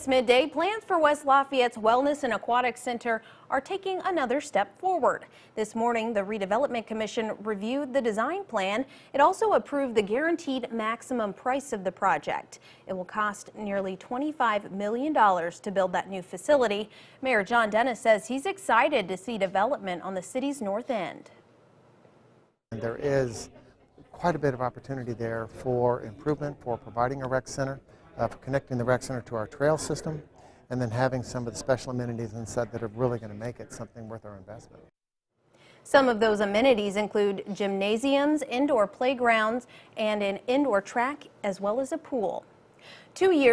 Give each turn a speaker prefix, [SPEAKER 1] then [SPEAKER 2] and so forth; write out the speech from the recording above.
[SPEAKER 1] This midday, plans for West Lafayette's Wellness and Aquatic Center are taking another step forward. This morning, the Redevelopment Commission reviewed the design plan. It also approved the guaranteed maximum price of the project. It will cost nearly $25 million to build that new facility. Mayor John Dennis says he's excited to see development on the city's north end.
[SPEAKER 2] There is quite a bit of opportunity there for improvement, for providing a rec center, uh, for connecting the rec center to our trail system, and then having some of the special amenities inside that are really going to make it something worth our investment.
[SPEAKER 1] Some of those amenities include gymnasiums, indoor playgrounds, and an indoor track, as well as a pool. Two years